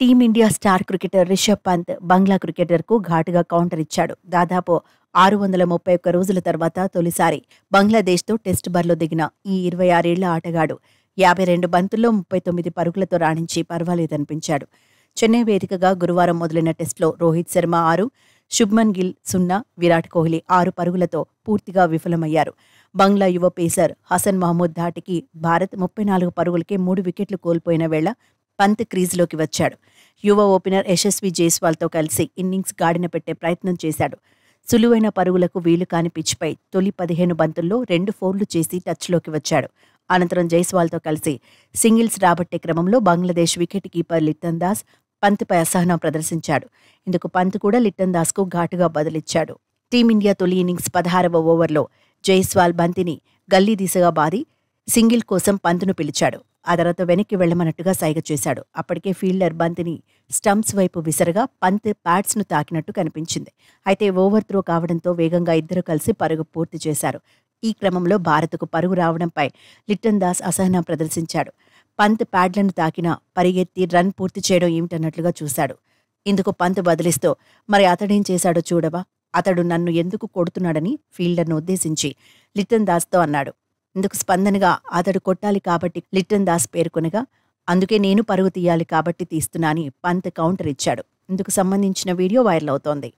Team India star cricketer Rishabh Pant Bangla క్రికెటర్కు ఘాటుగా counter ఇచ్చాడు. దాదాపు ఆరు వందల ముప్పై ఒక్క రోజుల తర్వాత తొలిసారి బంగ్లాదేశ్తో టెస్ట్ బరిలో దిగిన ఈ ఇరవై ఆరేళ్ళ ఆటగాడు యాభై రెండు బంతుల్లో ముప్పై తొమ్మిది పరుగులతో రాణించి పర్వాలేదనిపించాడు. చెన్నై వేదికగా గురువారం మొదలైన టెస్టులో రోహిత్ శర్మ ఆరు శుభ్మన్ గిల్ సున్నా విరాట్ కోహ్లీ ఆరు పరుగులతో పూర్తిగా విఫలమయ్యారు. బంగ్లా యువ పేసర్ హసన్ మహమూద్ ధాటికి భారత్ ముప్పై నాలుగు పరుగులకే మూడు వికెట్లు కోల్పోయిన వేళ పంత్ క్రీజ్లోకి వచ్చాడు. యువ ఓపెనర్ యశస్వి జైస్వాల్తో కలిసి ఇన్నింగ్స్ గాడిన పెట్టే ప్రయత్నం చేశాడు. సులువైన పరుగులకు వీలు కాని పిచ్పై తొలి పదిహేను బంతుల్లో రెండు ఫోర్లు చేసి టచ్లోకి వచ్చాడు. అనంతరం జైస్వాల్తో కలిసి సింగిల్స్ రాబట్టే క్రమంలో బంగ్లాదేశ్ వికెట్ కీపర్ లిట్టన్ దాస్ పంత్పై అసహనం ప్రదర్శించాడు. ఇందుకు పంత్ కూడా లిట్టన్ దాస్కు ఘాటుగా బదులిచ్చాడు. టీమిండియా తొలి ఇన్నింగ్స్ పదహారవ ఓవర్లో జైస్వాల్ బంతిని గల్లీ దిశగా బాది సింగిల్ కోసం పంతును పిలిచాడు. ఆ తర్వాత వెనక్కి వెళ్ళమన్నట్టుగా సైగ చేశాడు. అప్పటికే ఫీల్డర్ బంతిని స్టంప్స్ వైపు విసరగా పంత్ ప్యాడ్స్ను తాకినట్టు కనిపించింది. అయితే ఓవర్ త్రో కావడంతో వేగంగా ఇద్దరు కలిసి పరుగు పూర్తి చేశారు. ఈ క్రమంలో భారత్కు పరుగు రావడంపై లిట్టన్ దాస్ అసహనం ప్రదర్శించాడు. పంత్ ప్యాడ్లను తాకిన పరిగెత్తి రన్ పూర్తి చేయడం ఏమిటన్నట్లుగా చూశాడు. ఇందుకు పంత్ బదిలిస్తూ మరి అతడేం చేశాడో చూడవా? అతడు నన్ను ఎందుకు కొడుతున్నాడని ఫీల్డర్ను ఉద్దేశించి లిట్టన్ దాస్తో అన్నాడు. ఇందుకు స్పందనగా అతడు కొట్టాలి కాబట్టి లిట్టన్ దాస్ పేర్కొనగా అందుకే నేను పరుగు తీయాలి కాబట్టి తీస్తున్నా అని పంత్ కౌంటర్ ఇచ్చాడు. ఇందుకు సంబంధించిన వీడియో వైరల్ అవుతోంది.